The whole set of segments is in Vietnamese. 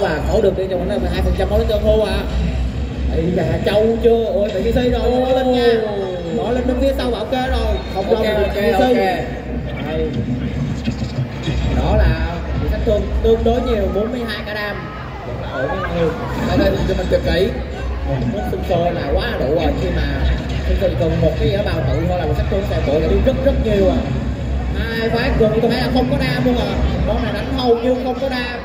và có được đi trong cái hai phần trăm máu lên cho thô à. Ây da trâu chưa? Ôi tại si rồi nó lên nha. Nó lên đứng phía sau bảo kê rồi. Không Ok, lo ok, ok. Đây. đó là bị sát thương tương đối nhiều 42 cả đam. Là với người Ở đây thì mình cực kỹ nó xung sôi là quá đủ rồi. Khi mà khi cần cần một cái đó bào tự thôi là một sát thương bội là đi rất rất nhiều à. Hai phát gần tôi thấy là không có đam luôn à. Món này đánh hầu như không có đam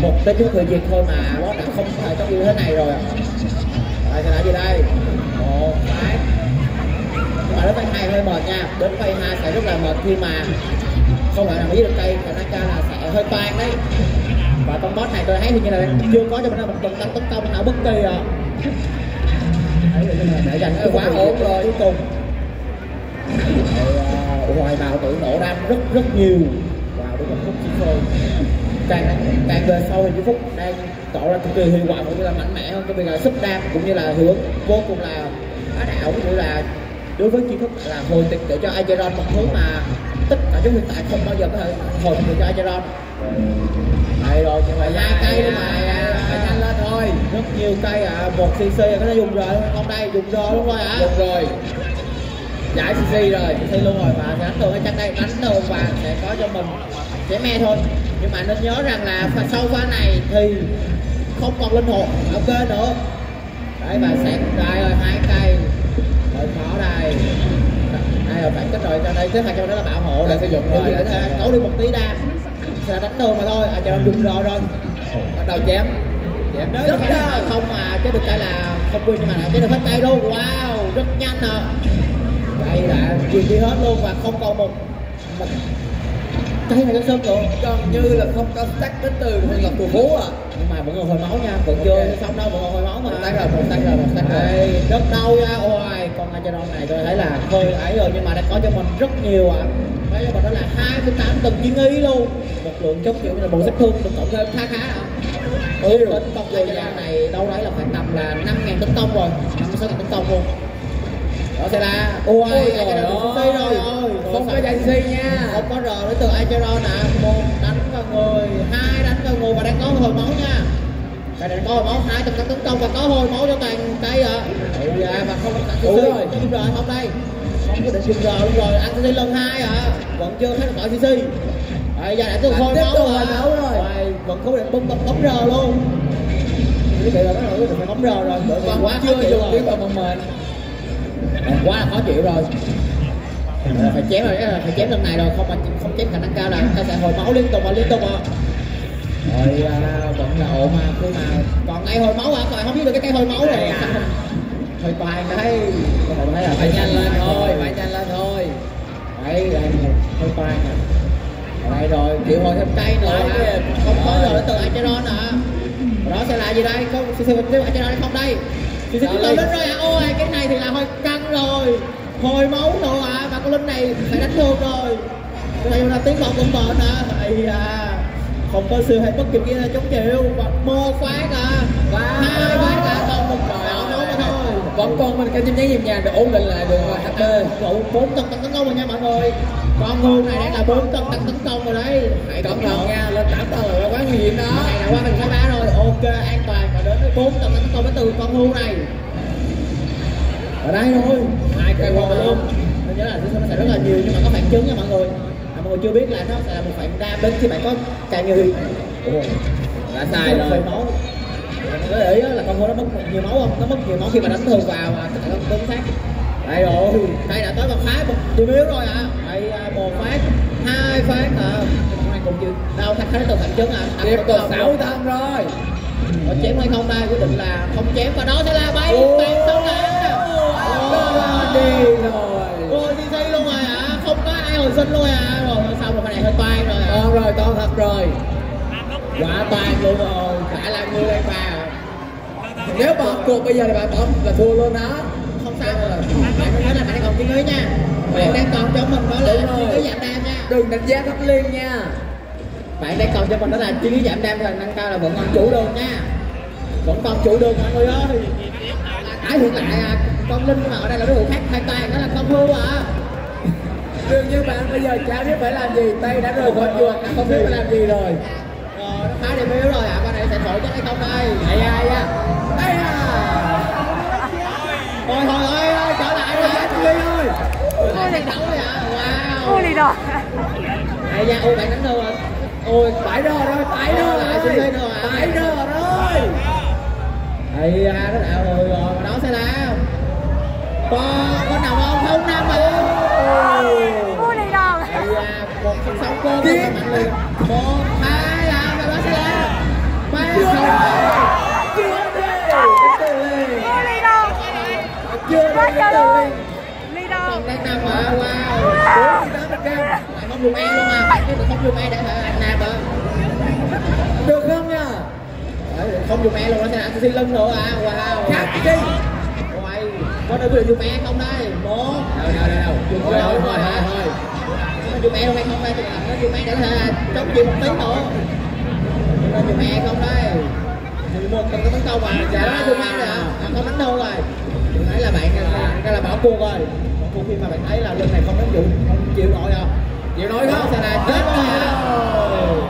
một tới chúng người diệt thôi mà. Nó đã không phải trong như thế này rồi. Đây sẽ là gì đây? Một cái. nhưng mà đến phase hai hơi mệt nha. Đến phase hai sẽ rất là mệt khi mà không phải là mà được cây khả năng cao là sẽ hơi toan đấy. Và con boss này tôi thấy thì như là chưa có cho mình một tuần tấn tấn công nào bất kỳ à. Nhưng mà để dành cái quá ổn rồi, cuối cùng. À, ngoài bào tử nổ ra rất rất nhiều. Vào đúng là phút chỉ thôi càng càng về sau thì phút đang tỏ ra cực kỳ hiệu quả cũng như là mạnh mẽ hơn. Cái việc là sức đam cũng như là ứng vô cùng là bá đạo cũng như là đối với kiến thức là hồi tịch để cho Acheron một thứ mà tất cả chúng hiện tại không bao giờ có thể hồi được cho Acheron đây rồi nhưng mà hai cây luôn mà phải nhanh lên thôi. Rất nhiều cây à một cc có thể dùng rồi. Không đây dùng rồi đúng rồi ạ Được rồi. Giải CC rồi thi luôn rồi. Và đánh thường ở chắc đây đánh thường và sẽ có cho mình sẽ me thôi. Nhưng mà nên nhớ rằng là pha- sau pha này thì không còn linh hồn ok nữa. Đấy và sẽ đây rồi hai cây hơi khó đây đây rồi phải kết rồi cho đây kế hoạch cho đó là bảo hộ Đã sử dụng rồi, để cấu đi một tí đam sẽ đánh thường mà thôi à cho dùng rồi rồi. Bắt đầu chém. Chém nếu rất mà không mà cái được cây là không quên nhưng mà là cái được hết cây luôn. Wow rất nhanh à đây đã chuyển đi hết luôn và không còn một một cây này có sơn luôn Gần như là không có stack đến từ Hương Ngọc Phù Phú à nhưng mà vẫn còn hồi máu nha vẫn Ok. chưa xong đâu vẫn còn hồi máu mà stack rồi, một stack rồi, một stack rồi. rất đau nha ôi con Acheron này tôi thấy là hơi ấy rồi nhưng mà đã có cho mình rất nhiều ạ à. Đấy mà đó là 28 tầng chiến ý luôn một lượng chống chịu là bộ sát thương được cộng thêm khá khá ạ ừ, tấn công gian này đâu đấy là phải tầm là 5.000 tấn công rồi 56 tấn công luôn đó sẽ là cái trời này ơi. rồi? Rồi ôi Không có giải CC nha. Không có rờ đến từ Acheron ạ một đánh vào người hai đánh vào người và đang có hồi máu nha. Cái này có hồi máu hai trăm tấn công và có hồi máu cho toàn cây ạ. Dạ, và không có CC rồi. cho dùng rờ không đây không có định dùng rờ luôn rồi. Ăn CC lần hai ạ. Vẫn chưa thấy được gọi CC giờ đã từ Anh hồi máu rồi. rồi. Rồi, vẫn không định bấm bấm bấm rờ luôn. Quý vị là nó là phải bấm rờ rồi bởi vì quá chưa dùng rồi. tiếng vào mền quá là khó chịu rồi phải chém rồi phải chém lần này rồi không mà không chém khả năng cao là ta sẽ hồi máu liên tục và liên tục à rồi à, vẫn là ổn mà khi mà còn ngay hồi máu à còn không biết được cái cây hồi máu rồi à hơi toàn đấy thấy là Phải nhanh lên thôi, phải nhanh lên thôi đấy đây hơi toàn à Ở đây rồi chịu hồi thêm cây nữa à. không có rồi từ Acheron à đó sẽ là gì đây có sự sự với Acheron hay không đây sự Rồi, lên lên. rồi à ôi cái này thì là hơi căng rồi. Hồi máu rồi à và con linh này phải đánh thương rồi. Cái này là tiếng vọng cũng bền à Ây da không có sự hay bất kỳ kia chống chịu và một phát à và hai phát à còn một bảo máu mà thôi Vẫn còn mình cái chim nhánh nhịp nhàng để ổn định lại được rồi HP đủ bốn tấn tấn công rồi nha mọi người. Con hươu này đang là bốn tấn tấn tấn công rồi đấy. Hãy Cẩn thận nha, lên 8 tầng là quá nguy hiểm đó. Này là qua mình khai báo rồi. Ok an toàn bốn tấn tấn công đến từ con hươu này. Ở đây thôi hai cây bò luôn. Nên nhớ là nó sẽ rất là nhiều nhưng mà có phản chứng nha mọi người. À, mọi người chưa biết là nó sẽ là một phản đam đến khi bạn có càng nhiều Ủa, Đã sai rồi. máu. Có để ý á là con hươu nó mất nhiều máu không? Nó mất nhiều máu khi mà đánh thường vào và tất cả các tướng khác. Đây rồi đây đã tới một một điểm yếu rồi ạ đây à, một phát hai phát à. Con này cũng chịu đau khá từ phản chứng à. Tiếp tục 6 tầng rồi có chém hay không đây quyết định là không chém và đó sẽ là bay. Tàn xong là đi rồi. Ôi đi xây luôn rồi ạ không có ai hồi sinh luôn à? Rồi xong rồi cái này hơi toan rồi Toàn rồi, toàn thật rồi. Quả toan luôn rồi. phải là người đây ba Nếu bỏ cuộc bây giờ thì bạn bỏ là thua luôn đó. Không sao. Rồi bạn có nhớ là bạn còn chiến ý nha. Bạn đang còn cho mình đó là rồi. chiến ý giảm đam nha. Đừng đánh giá thấp liên nha bạn đã còn cho mình đó là chi giảm đam là nâng cao là vẫn còn chủ đường nha. Vẫn còn chủ đường mọi người đó thì hiện lại à, con linh mà ở đây là đối thủ khác hai tay nó là con hưu à. Đương như bạn bây giờ chả biết phải làm gì tay đã rời khỏi chuột đã à, không biết phải làm gì rồi. Nó khá điểm yếu rồi ạ à. con này sẽ thổi chắc hay không đây? Ai ai á à. đây à. Thôi thôi ơi trở lại rồi anh huy ơi. Ôi này đậu rồi ạ wow. Ôi này đậu ai da ôi bạn đánh đâu ôi Phải đờ rồi, phải đờ lại rồi. à Phải đờ rồi. Ây da nó đạo rồi rồi mà đó sẽ là. Có có nào không không? Nằm mà. Mua này đòn. Ây da một phần sáu cô một hai là và đó sẽ là ba Chưa không đi. Đi. Mua này đòn. Chưa đi. ly. Ly còn đòn. Đang nằm mà wow dùng e luôn mà chứ không dùng e để anh nạp à Được không? Đấy, không dùng e luôn nó sẽ là xin lưng nữa à. Wow. Cắt đi. Ôi, có được quyền dùng e không đây? Một. Đâu đâu đâu đâu dùng rồi thôi, thôi thôi, thôi dùng e luôn hay không đây nó dùng e để có là chống chịu một tí nữa dùng e không đây? Dùng một từng cái tấn công mà dạ nó dùng e rồi à không đánh đâu rồi. Nãy là bạn cái là bỏ cuộc rồi. Bỏ cuộc khi mà bạn thấy là lưng này không đánh dụng không chịu nổi đâu chịu nổi không thằng là chết rồi.